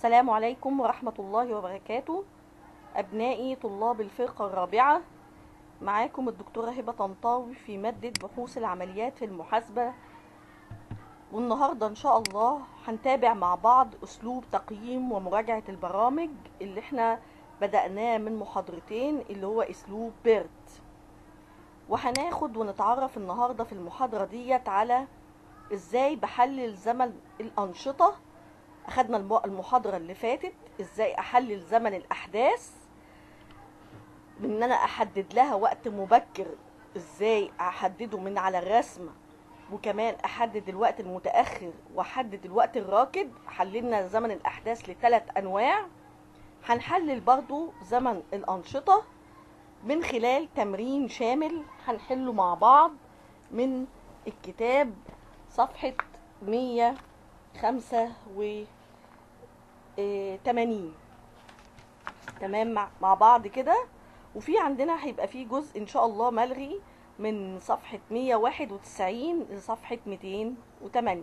السلام عليكم ورحمة الله وبركاته. أبنائي طلاب الفرقة الرابعة معاكم الدكتورة هبة طنطاوي في مادة بحوث العمليات في المحاسبة. والنهاردة إن شاء الله هنتابع مع بعض أسلوب تقييم ومراجعة البرامج اللي إحنا بدأناه من محاضرتين اللي هو أسلوب بيرت. وهناخد ونتعرف النهاردة في المحاضرة ديت على إزاي بحلل زمن الأنشطة أخدنا الم- المحاضرة اللي فاتت إزاي أحلل زمن الأحداث من إن أنا أحدد لها وقت مبكر إزاي أحدده من على الرسم وكمان أحدد الوقت المتأخر وأحدد الوقت الراكد. حللنا زمن الأحداث لثلاث أنواع. هنحلل برضو زمن الأنشطة من خلال تمرين شامل هنحله مع بعض من الكتاب صفحه 185 تمام مع, بعض كده. وفي عندنا هيبقى في جزء إن شاء الله ملغي من صفحة 191 لصفحة 208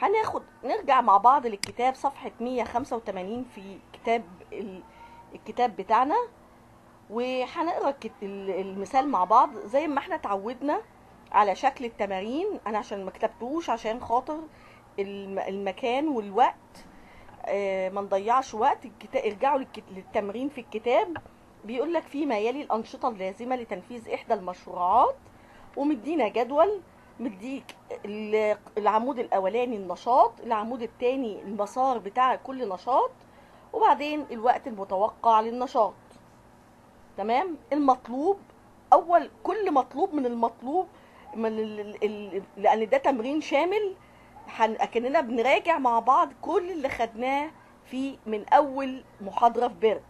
هناخد نرجع مع بعض للكتاب صفحة 185 في كتاب ال- الكتاب بتاعنا. وهنقرأ المثال مع بعض. زي ما إحنا اتعودنا على شكل التمارين. أنا عشان ما كتبتوش عشان خاطر الم- المكان والوقت آه، ما نضيعش وقت. ارجعوا للتمرين في الكتاب. بيقول لك فيما يلي الأنشطة اللازمة لتنفيذ إحدى المشروعات ومدينا جدول. مديك ال- العمود الأولاني النشاط العمود الثاني المسار بتاع كل نشاط وبعدين الوقت المتوقع للنشاط. تمام؟ المطلوب أول كل مطلوب من المطلوب لأن ده تمرين شامل هن... أكننا بنراجع مع بعض كل اللي خدناه في من أول محاضرة في بيرت.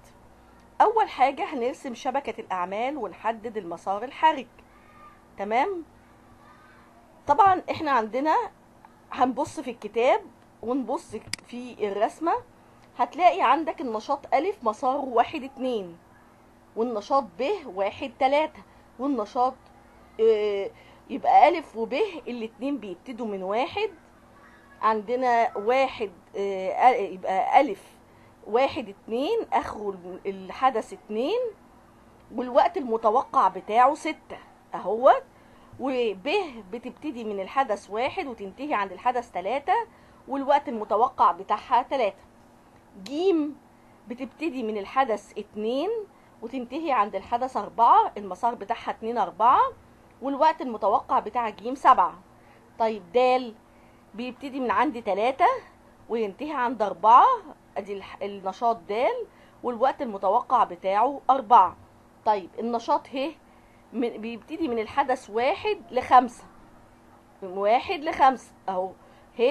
أول حاجة هنرسم شبكة الأعمال ونحدد المسار الحرج. تمام؟ طبعا إحنا عندنا هنبص في الكتاب ونبص في الرسمة هتلاقي عندك النشاط ألف مساره واحد اتنين والنشاط ب واحد تلاتة والنشاط آه، يبقى ألف وب الاتنين بيبتدوا من واحد. عندنا واحد آه، يبقى ألف واحد اتنين آخره الحدث اتنين والوقت المتوقع بتاعه ستة أهوت. وب بتبتدي من الحدث واحد وتنتهي عند الحدث تلاتة والوقت المتوقع بتاعها تلاتة. جيم بتبتدي من الحدث اتنين وتنتهي عند الحدث أربعة المسار بتاعها اتنين أربعة. والوقت المتوقع بتاع جيم سبعة. طيب دال بيبتدي من عند تلاتة وينتهي عند أربعة. الح- النشاط د والوقت المتوقع بتاعه أربعة. طيب النشاط ه بيبتدي من الحدث واحد لخمسة. من واحد لخمسة أهو. ه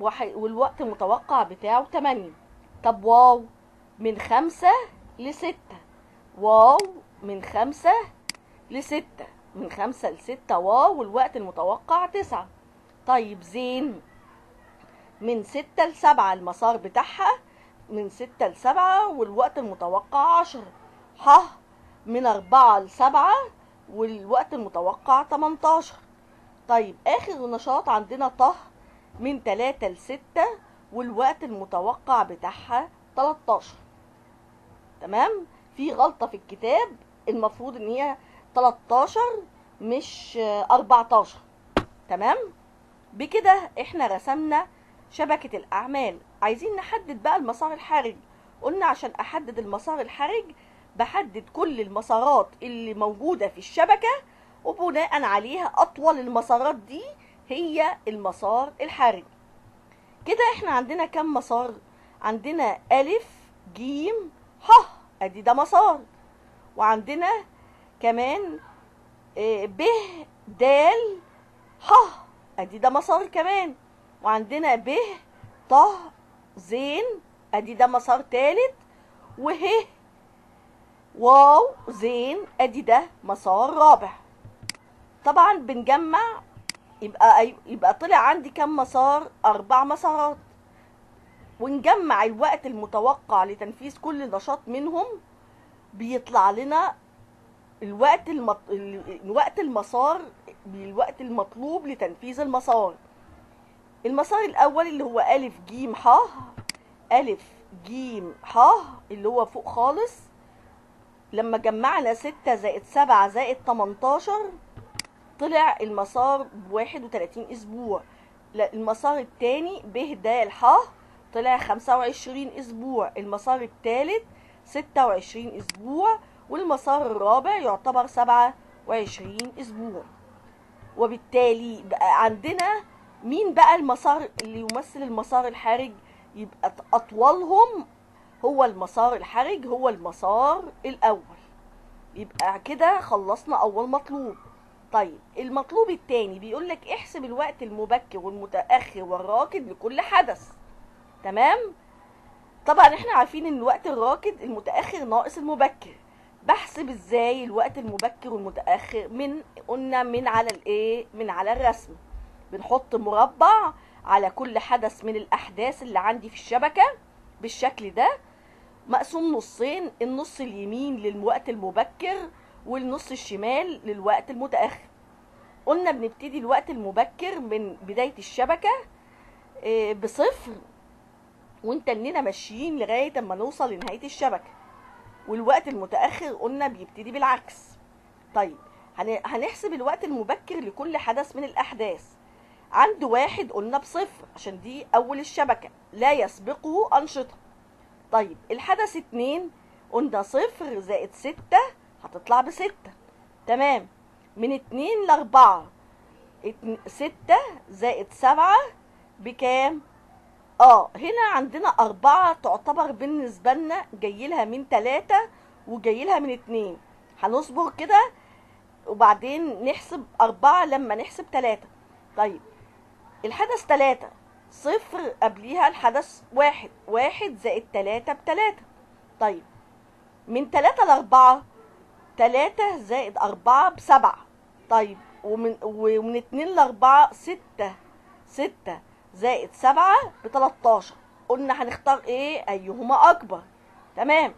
واحد- والوقت المتوقع بتاعه تمانية. طب واو من خمسة لستة. واو من خمسة لستة من خمسة لستة واو والوقت المتوقع تسعة. طيب زين. من ستة لسبعة المسار بتاعها من ستة لسبعة والوقت المتوقع عشرة. ح من أربعة لسبعة والوقت المتوقع تمنتاشر. طيب آخر نشاط عندنا ط من تلاتة لستة والوقت المتوقع بتاعها تلاتاشر تمام؟ في غلطة في الكتاب المفروض إن هي 13 مش آه، 14 تمام؟ بكده إحنا رسمنا شبكة الأعمال. عايزين نحدد بقى المسار الحرج. قلنا عشان أحدد المسار الحرج بحدد كل المسارات اللي موجودة في الشبكة وبناء عليها أطول المسارات دي هي المسار الحرج. كده إحنا عندنا كم مسار؟ عندنا ألف جيم ح. أدي ده مسار. وعندنا كمان آه، ب دال ح أدي ده مسار كمان. وعندنا ب ط زين. أدي ده مسار تالت. وه واو زين. أدي ده مسار رابع. طبعا بنجمع يبقى يبقى طلع عندي كم مسار؟ أربع مسارات. ونجمع الوقت المتوقع لتنفيذ كل نشاط منهم بيطلع لنا الوقت المط... ال- الوقت المسار الوقت المطلوب لتنفيذ المسار. المسار الأول اللي هو ألف جيم ح ألف جيم ح اللي هو فوق خالص. لما جمعنا ستة زائد سبعة زائد تمنتاشر طلع المسار بواحد وتلاتين أسبوع. المسار التاني ب د ح طلع خمسة وعشرين أسبوع. المسار التالت ستة وعشرين أسبوع. والمسار الرابع يعتبر سبعة وعشرين أسبوع. وبالتالي بقى عندنا مين بقى المسار اللي يمثل المسار الحرج؟ يبقى أطولهم هو المسار الحرج هو المسار الأول. يبقى كده خلصنا أول مطلوب. طيب المطلوب التاني بيقول لك احسب الوقت المبكر والمتأخر والراكد لكل حدث. تمام؟ طبعا إحنا عارفين إن الوقت الراكد المتأخر ناقص المبكر. بحسب إزاي الوقت المبكر والمتأخر من قلنا من على الايه؟ من على الرسم. بنحط مربع على كل حدث من الأحداث اللي عندي في الشبكة بالشكل ده. مقسوم نصين النص اليمين للوقت المبكر والنص الشمال للوقت المتأخر. قلنا بنبتدي الوقت المبكر من بداية الشبكة آه، بصفر وانت اننا ماشيين لغاية اما نوصل لنهاية الشبكة. والوقت المتأخر قلنا بيبتدي بالعكس. طيب هن- هنحسب الوقت المبكر لكل حدث من الأحداث. عند واحد قلنا بصفر عشان دي أول الشبكة لا يسبقه أنشطة. طيب الحدث اتنين قلنا صفر زائد ستة هتطلع بستة. تمام من اتنين لأربعة اتن- ستة زائد سبعة بكام؟ آه هنا عندنا أربعة تعتبر بالنسبة لنا جاي لها من تلاتة وجاي لها من اتنين. هنصبر كده وبعدين نحسب أربعة لما نحسب تلاتة. طيب الحدث تلاتة صفر قبليها الحدث واحد واحد زائد تلاتة بتلاتة. طيب من تلاتة لأربعة تلاتة زائد أربعة بسبعة. طيب ومن ومن اتنين لأربعة ستة ستة. زائد سبعة بتلاتاشر قلنا هنختار إيه؟ أيهما أكبر. تمام.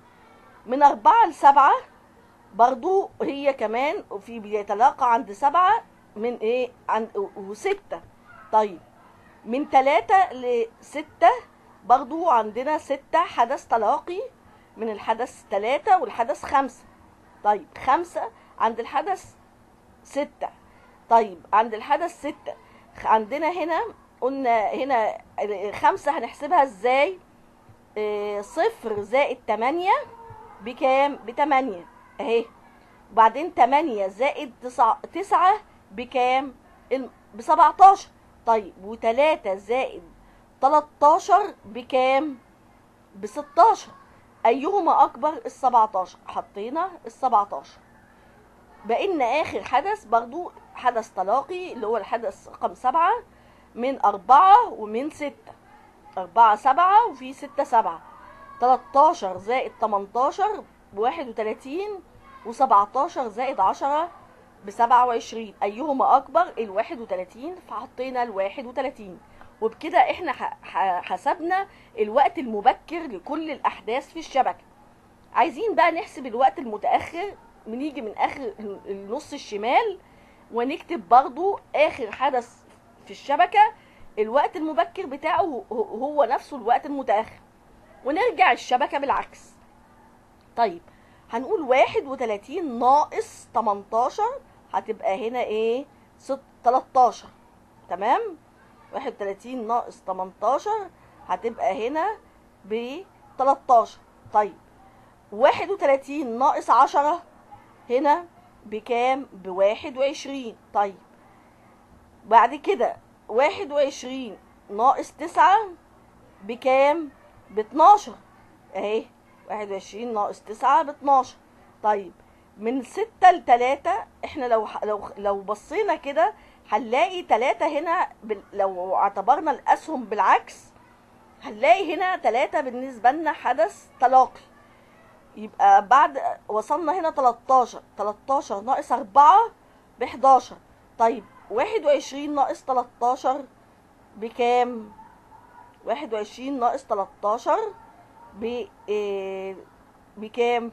من أربعة لسبعة برضو هي كمان في بيتلاقى عند سبعة من إيه؟ عن وستة. طيب. من تلاتة لستة برضو عندنا ستة حدث تلاقي من الحدث تلاتة والحدث خمسة. طيب. خمسة عند الحدث ستة. طيب. عند الحدث ستة. عندنا هنا قلنا هنا خمسة هنحسبها إزاي؟ آه، صفر زائد تمانية بكام؟ بتمانية اهي. وبعدين تمانية زائد تسعة, بكام؟ بسبعتاشر. طيب وتلاتة زائد تلاتاشر بكام؟ بستاشر. أيهما أكبر؟ السبعتاشر. حطينا السبعتاشر. بقينا آخر حدث برضو حدث تلاقي اللي هو الحدث رقم سبعة. من أربعة ومن ستة. أربعة سبعة وفي ستة سبعة. تلاتاشر زائد تمنتاشر بواحد وتلاتين وسبعتاشر زائد عشرة بسبعة وعشرين. أيهما أكبر؟ الواحد وتلاتين فحطينا الواحد وتلاتين. وبكده إحنا حسبنا الوقت المبكر لكل الأحداث في الشبكة. عايزين بقى نحسب الوقت المتأخر بنيجي من آخر النص الشمال ونكتب برضو آخر حدث في الشبكة الوقت المبكر بتاعه هو- نفسه الوقت المتأخر. ونرجع الشبكة بالعكس. طيب هنقول واحد وتلاتين ناقص تمنتاشر هتبقى هنا إيه؟ ست تلاتاشر تمام؟ واحد وتلاتين ناقص تمنتاشر هتبقى هنا ب تلاتاشر طيب واحد وتلاتين ناقص عشرة هنا بكام؟ بواحد وعشرين. طيب بعد كده واحد وعشرين ناقص تسعة بكام؟ باتناشر. اهي واحد وعشرين ناقص تسعة باتناشر. طيب من ستة لتلاتة إحنا لو لو لو بصينا كده هنلاقي تلاتة هنا لو اعتبرنا الأسهم بالعكس هنلاقي هنا تلاتة بالنسبة لنا حدث تلاقي. يبقى بعد وصلنا هنا 13 13 ناقص 4 ب 11 طيب 21 ناقص 13 بكام؟ 21 ناقص 13 ب إيه بكام؟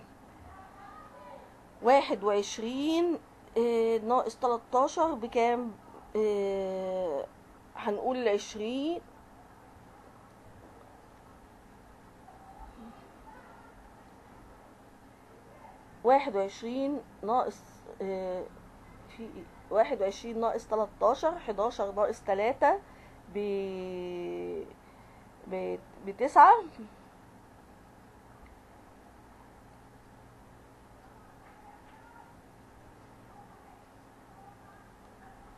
21 إيه ناقص 13 بكام؟ إيه هنقول عشرين واحد وعشرين ناقص آه، في واحد وعشرين ناقص تلاتاشر حداشر ناقص تلاتة ب بتسعة.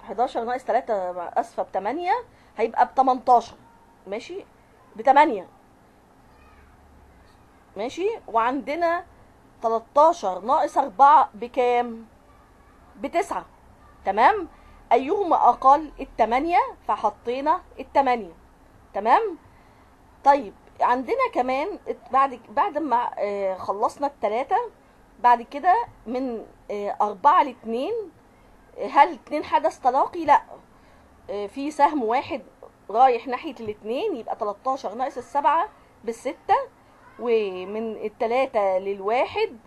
حداشر ناقص تلاتة أسفة بتمانية هيبقى بتمنتاشر. ماشي؟ بتمانية. ماشي؟ وعندنا تلاتاشر ناقص أربعة بكام؟ بتسعة. تمام؟ أيهما أقل التمانية فحطينا التمانية تمام؟ طيب عندنا كمان بعد بعد ما آه، خلصنا التلاتة بعد كده من آه، أربعة لاتنين آه، هل اتنين حدث تلاقي؟ لأ في سهم واحد رايح ناحية الاتنين يبقى 13 ناقص السبعة بالستة ومن التلاتة للواحد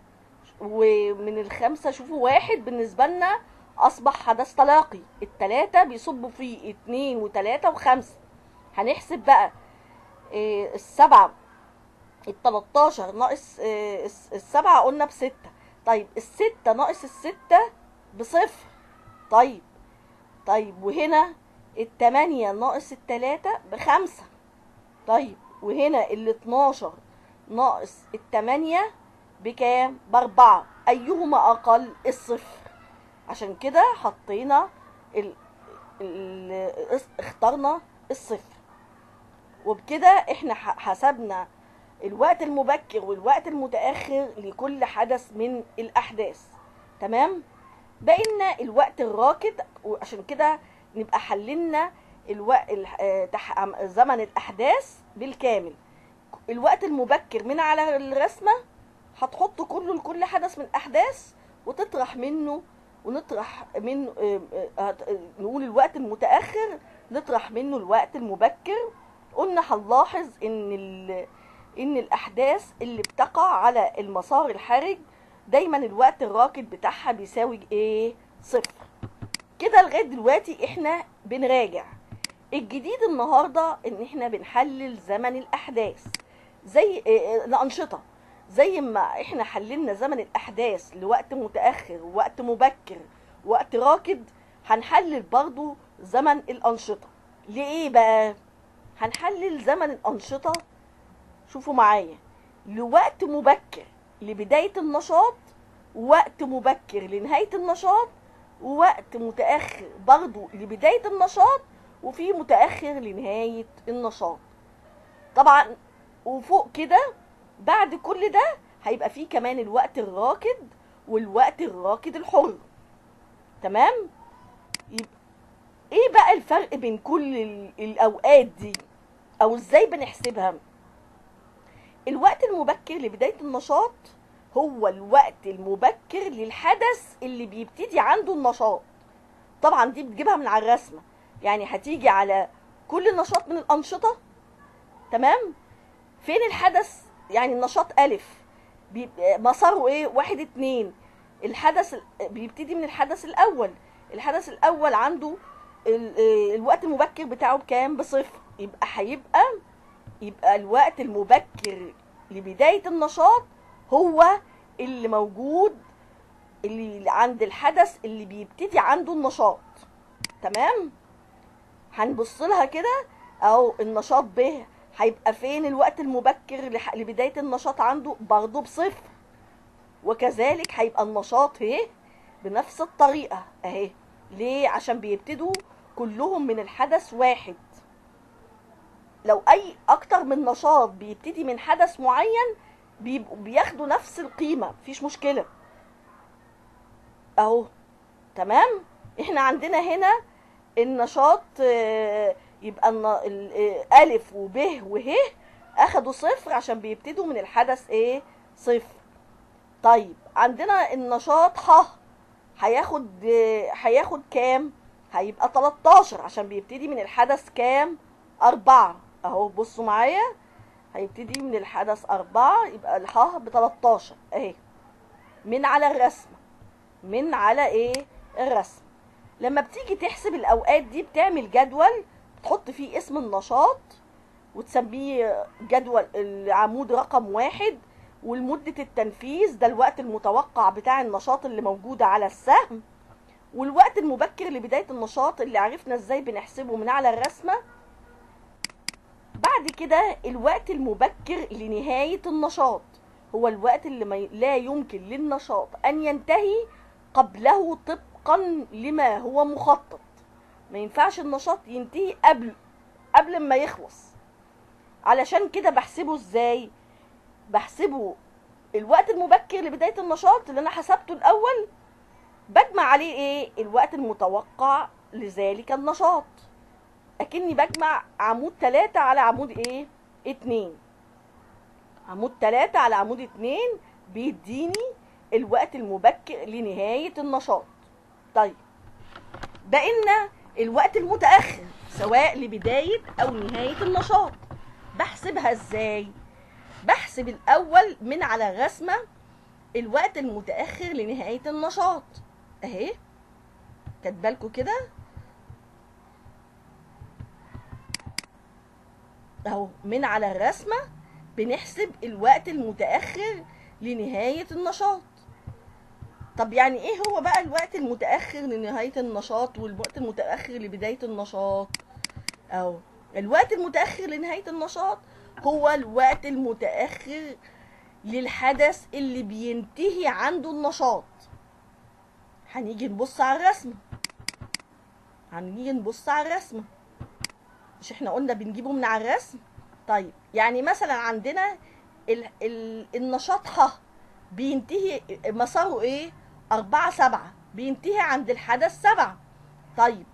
ومن الخمسة شوفوا واحد بالنسبة لنا أصبح حدث تلاقي. التلاتة بيصبوا فيه اتنين وتلاتة وخمسة. هنحسب بقى إيه، السبعة التلاتاشر ناقص الس- السبعة قلنا بستة. طيب الستة ناقص الستة بصفر. طيب طيب وهنا التمانية ناقص التلاتة بخمسة. طيب وهنا الاتناشر ناقص التمانية بكام؟ بأربعة. أيهما أقل؟ الصفر. عشان كده حطينا ال... ال... اخترنا الصفر. وبكده إحنا حسبنا الوقت المبكر والوقت المتأخر لكل حدث من الأحداث. تمام؟ بقينا الوقت الراكد وعشان كده نبقى حللنا الوقت زمن الأحداث بالكامل. الوقت المبكر من على الرسمة هتحط كله لكل حدث من الأحداث وتطرح منه ونطرح منه آه، آه، آه، نقول الوقت المتأخر نطرح منه الوقت المبكر. قلنا هنلاحظ إن ال... إن الأحداث اللي بتقع على المسار الحرج دايما الوقت الراكد بتاعها بيساوي إيه؟ صفر. كده لغاية دلوقتي إحنا بنراجع. الجديد النهارده إن إحنا بنحلل زمن الأحداث. زي إيه، الأنشطة. زي ما إحنا حللنا زمن الأحداث لوقت متأخر ووقت مبكر وقت راكد هنحلل برضو زمن الأنشطة. ليه بقى؟ هنحلل زمن الأنشطة شوفوا معايا لوقت مبكر لبداية النشاط ووقت مبكر لنهاية النشاط ووقت متأخر برضو لبداية النشاط وفي متأخر لنهاية النشاط. طبعا وفوق كده بعد كل ده هيبقى فيه كمان الوقت الراكد والوقت الراكد الحر. تمام؟ يبقى إيه بقى الفرق بين كل ال- الأوقات دي؟ أو إزاي بنحسبها؟ الوقت المبكر لبداية النشاط هو الوقت المبكر للحدث اللي بيبتدي عنده النشاط. طبعا دي بتجيبها من على الرسمة. يعني هتيجي على كل نشاط من الأنشطة. تمام؟ فين الحدث؟ يعني النشاط ألف. مساره إيه؟ واحد اتنين. الحدث ال- بيبتدي من الحدث الأول. الحدث الأول عنده ال- الوقت المبكر بتاعه بكام؟ بصفر. يبقى هيبقى يبقى الوقت المبكر لبداية النشاط هو اللي موجود اللي عند الحدث اللي بيبتدي عنده النشاط. تمام؟ هنبص لها كده. أهو النشاط ب هيبقى فين الوقت المبكر لبداية النشاط عنده؟ برضه بصفر. وكذلك هيبقى النشاط اهي بنفس الطريقة اهي. ليه؟ عشان بيبتدوا كلهم من الحدث واحد. لو أي أكتر من نشاط بيبتدي من حدث معين بياخدوا نفس القيمة. مفيش مشكلة. أهو. تمام؟ إحنا عندنا هنا النشاط آه، يبقى آه، ألف وب وه أخدوا صفر عشان بيبتدوا من الحدث إيه؟ صفر. طيب عندنا النشاط ح. هياخد هياخد كام؟ هيبقى 13 عشان بيبتدي من الحدث كام؟ أربعة. أهو بصوا معايا. هيبتدي من الحدث أربعة يبقى الح ب 13 أهي. من على الرسمة. من على إيه؟ الرسم لما بتيجي تحسب الأوقات دي بتعمل جدول تحط فيه اسم النشاط وتسميه جدول العمود رقم واحد والمدة التنفيذ ده الوقت المتوقع بتاع النشاط اللي موجود على السهم. والوقت المبكر لبداية النشاط اللي عرفنا إزاي بنحسبه من على الرسمة. بعد كده الوقت المبكر لنهاية النشاط. هو الوقت اللي لا يمكن للنشاط أن ينتهي قبله طبقا لما هو مخطط. ما ينفعش النشاط ينتهي قبل قبل ما يخلص. علشان كده بحسبه إزاي؟ بحسبه الوقت المبكر لبداية النشاط اللي أنا حسبته الأول بجمع عليه إيه؟ الوقت المتوقع لذلك النشاط. أكني بجمع عمود تلاتة على عمود إيه؟ اتنين. عمود تلاتة على عمود اتنين بيديني الوقت المبكر لنهاية النشاط. طيب بقينا الوقت المتأخر سواء لبداية أو نهاية النشاط. بحسبها إزاي؟ بحسب الأول من على الرسمة الوقت المتأخر لنهاية النشاط. أهي. كاتبالكوا كده؟ أهو. من على الرسمة بنحسب الوقت المتأخر لنهاية النشاط. طب يعني إيه هو بقى الوقت المتأخر لنهاية النشاط والوقت المتأخر لبداية النشاط؟ اهو الوقت المتأخر لنهاية النشاط هو الوقت المتأخر للحدث اللي بينتهي عنده النشاط. هنيجي نبص على الرسمة. هنيجي نبص على الرسمة. مش إحنا قلنا بنجيبه من على الرسم؟ طيب يعني مثلا عندنا ال ال النشاط ح بينتهي مساره إيه؟ أربعة سبعة. بينتهي عند الحدث سبعة. طيب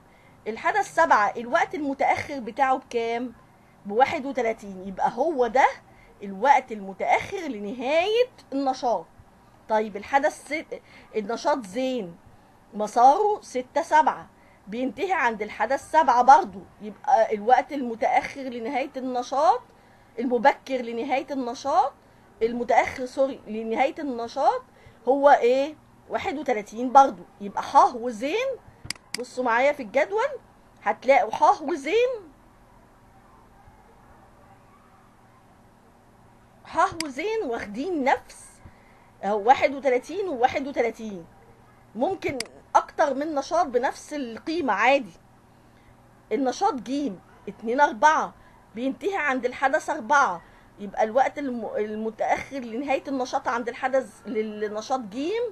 الحدث سبعة الوقت المتأخر بتاعه بكام؟ بواحد وتلاتين. يبقى هو ده الوقت المتأخر لنهاية النشاط. طيب الحدث ست... النشاط زين. مساره ستة سبعة. بينتهي عند الحدث سبعة برضو. يبقى الوقت المتأخر لنهاية النشاط المبكر لنهاية النشاط المتأخر سوري لنهاية النشاط هو إيه؟ واحد وتلاتين برضو. يبقى ح وزين بصوا معايا في الجدول. هتلاقوا ح وزين ح وزين واخدين نفس. واحد وتلاتين وواحد وتلاتين. ممكن أكتر من نشاط بنفس القيمة عادي. النشاط جيم. اتنين أربعة. بينتهي عند الحدث أربعة. يبقى الوقت الم- المتأخر لنهاية النشاط عند الحدث للنشاط جيم.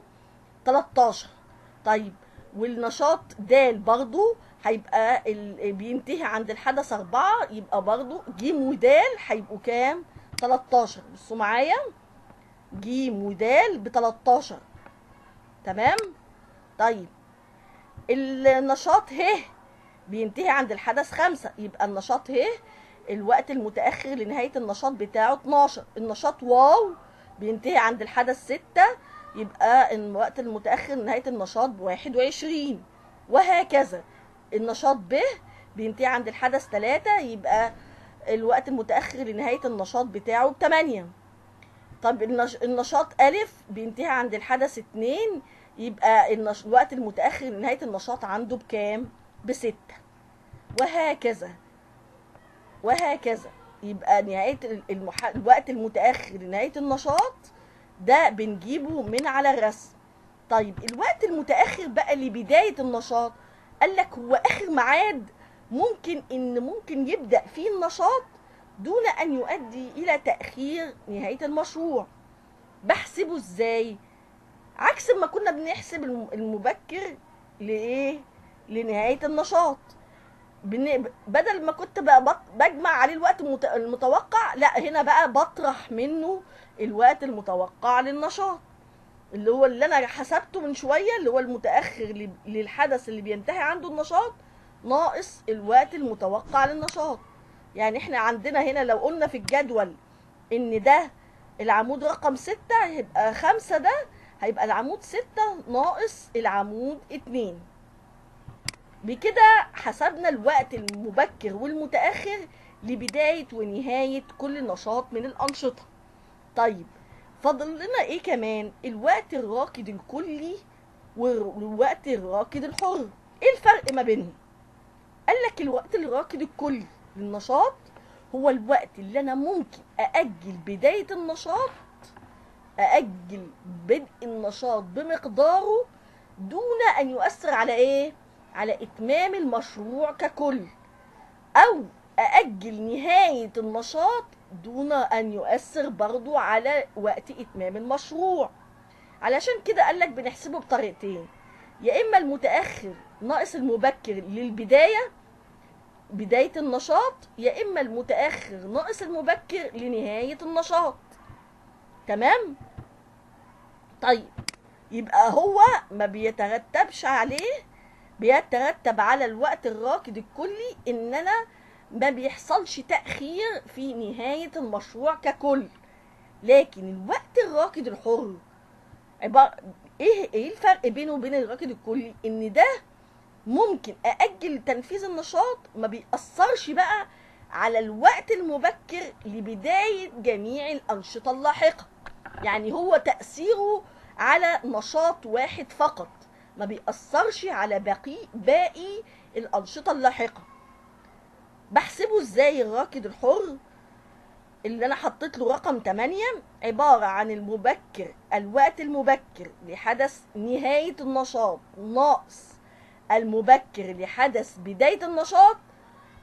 13 طيب والنشاط د برضو هيبقى ال... بينتهي عند الحدث أربعة يبقى برضو جيم ودال هيبقوا كام؟ 13 بصوا معايا. جيم ودال ب 13 تمام؟ طيب النشاط ه بينتهي عند الحدث خمسة. يبقى النشاط ه الوقت المتأخر لنهاية النشاط بتاعه 12 النشاط واو بينتهي عند الحدث ستة. يبقى الوقت المتأخر لنهاية النشاط بواحد وعشرين. وهكذا. النشاط ب بينتهي عند الحدث تلاتة يبقى الوقت المتأخر لنهاية النشاط بتاعه بتمانية طب النش... النشاط ألف بينتهي عند الحدث اتنين يبقى النش... الوقت المتأخر لنهاية النشاط عنده بكام؟ بستة وهكذا. وهكذا. يبقى نهاية المح... الوقت المتأخر لنهاية النشاط ده بنجيبه من على الرسم طيب الوقت المتأخر بقى لبداية النشاط قال لك هو آخر ميعاد ممكن إن ممكن يبدأ فيه النشاط دون أن يؤدي إلى تأخير نهاية المشروع بحسبه إزاي؟ عكس ما كنا بنحسب الم- المبكر لإيه؟ لنهاية النشاط بدل ما كنت بقى بجمع عليه الوقت المت- المتوقع لا هنا بقى بطرح منه الوقت المتوقع للنشاط. اللي هو اللي أنا حسبته من شوية اللي هو المتأخر للحدث اللي بينتهي عنده النشاط ناقص الوقت المتوقع للنشاط. يعني إحنا عندنا هنا لو قلنا في الجدول إن ده العمود رقم ستة هيبقى خمسة ده هيبقى العمود ستة ناقص العمود اتنين. بكده حسبنا الوقت المبكر والمتأخر لبداية ونهاية كل نشاط من الأنشطة. طيب فاضل لنا إيه كمان؟ الوقت الراكد الكلي والوقت الراكد الحر. إيه الفرق ما بينهم؟ قال لك الوقت الراكد الكلي للنشاط هو الوقت اللي أنا ممكن أأجل بداية النشاط أأجل بدء النشاط بمقداره دون أن يؤثر على إيه؟ على إتمام المشروع ككل أو أأجل نهاية النشاط دون أن يؤثر برضو على وقت إتمام المشروع. علشان كده قالك بنحسبه بطريقتين يا إما المتأخر ناقص المبكر للبداية بداية النشاط يا إما المتأخر ناقص المبكر لنهاية النشاط. تمام؟ طيب يبقى هو ما بيترتبش عليه بيترتب على الوقت الراكد الكلي إن أنا ما بيحصلش تأخير في نهاية المشروع ككل. لكن الوقت الراكد الحر عبارة إيه إيه الفرق بينه وبين الراكد الكلي؟ إن ده ممكن أأجل تنفيذ النشاط ما بيأثرش بقى على الوقت المبكر لبداية جميع الأنشطة اللاحقة. يعني هو تأثيره على نشاط واحد فقط. ما بيأثرش على باقي باقي الأنشطة اللاحقة. بحسبه إزاي الراكد الحر؟ اللي أنا حطيت له رقم 8 عبارة عن المبكر الوقت المبكر لحدث نهاية النشاط ناقص المبكر لحدث بداية النشاط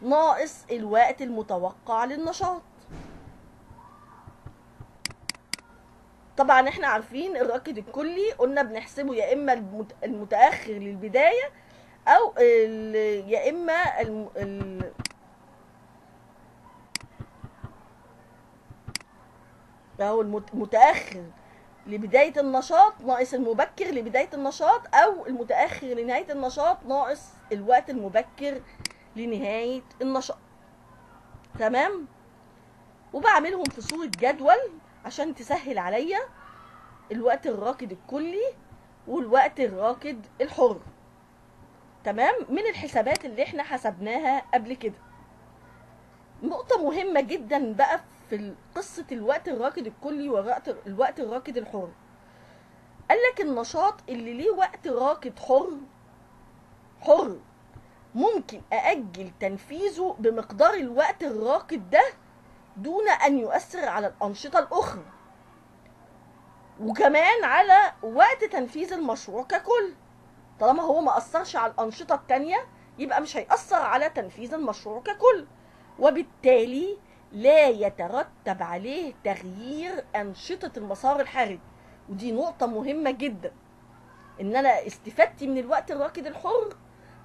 ناقص الوقت المتوقع للنشاط. طبعا إحنا عارفين الراكد الكلي قلنا بنحسبه يا إما المت- المتأخر للبداية أو يا إما الم- ال- أو المت- المتأخر لبداية النشاط ناقص المبكر لبداية النشاط أو المتأخر لنهاية النشاط ناقص الوقت المبكر لنهاية النشاط. تمام؟ وبعملهم في صورة جدول. عشان تسهل عليا الوقت الراكد الكلي والوقت الراكد الحر. تمام؟ من الحسابات اللي إحنا حسبناها قبل كده. نقطة مهمة جدا بقى في قصة الوقت الراكد الكلي والوقت الوقت الراكد الحر. قال لك النشاط اللي ليه وقت راكد حر حر ممكن أأجل تنفيذه بمقدار الوقت الراكد ده دون أن يؤثر على الأنشطة الأخرى وكمان على وقت تنفيذ المشروع ككل. طالما هو ما أثرش على الأنشطة التانية يبقى مش هيأثر على تنفيذ المشروع ككل. وبالتالي لا يترتب عليه تغيير أنشطة المسار الحرج ودي نقطة مهمة جدا. إن أنا استفدت من الوقت الراكد الحر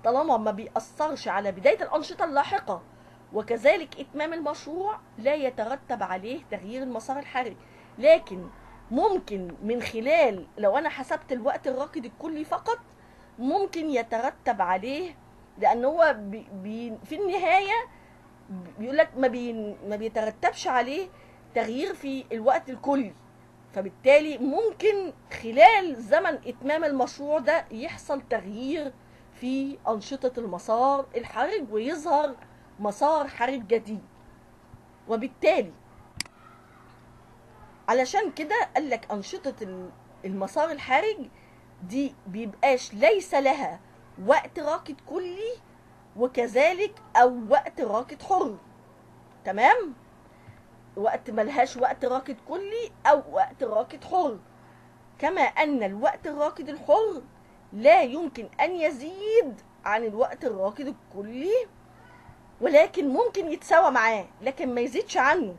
طالما ما بيأثرش على بداية الأنشطة اللاحقة وكذلك إتمام المشروع لا يترتب عليه تغيير المسار الحرج لكن ممكن من خلال لو أنا حسبت الوقت الراكد الكلي فقط ممكن يترتب عليه لأن هو بي بي في النهاية بيقول لك ما, بي ما بيترتبش عليه تغيير في الوقت الكلي. فبالتالي ممكن خلال زمن إتمام المشروع ده يحصل تغيير في أنشطة المسار الحرج ويظهر مسار حرج جديد. وبالتالي علشان كده قال لك أنشطة المسار الحرج دي بيبقاش ليس لها وقت راكد كلي وكذلك أو وقت راكد حر. تمام؟ وقت ملهاش وقت راكد كلي أو وقت راكد حر. كما أن الوقت الراكد الحر لا يمكن أن يزيد عن الوقت الراكد الكلي ولكن ممكن يتساوى معاه لكن ما يزيدش عنه.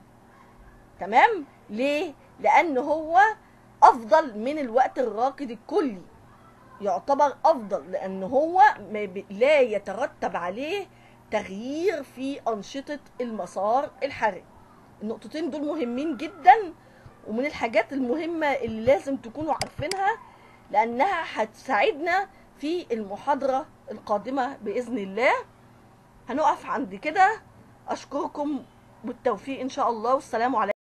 تمام؟ ليه؟ لأن هو أفضل من الوقت الراكد الكلي. يعتبر أفضل لأن هو لا يترتب عليه تغيير في أنشطة المسار الحرج النقطتين دول مهمين جدا ومن الحاجات المهمة اللي لازم تكونوا عارفينها لأنها هتساعدنا في المحاضرة القادمة بإذن الله. هنقف عند كده. أشكركم بالتوفيق إن شاء الله. والسلام عليكم.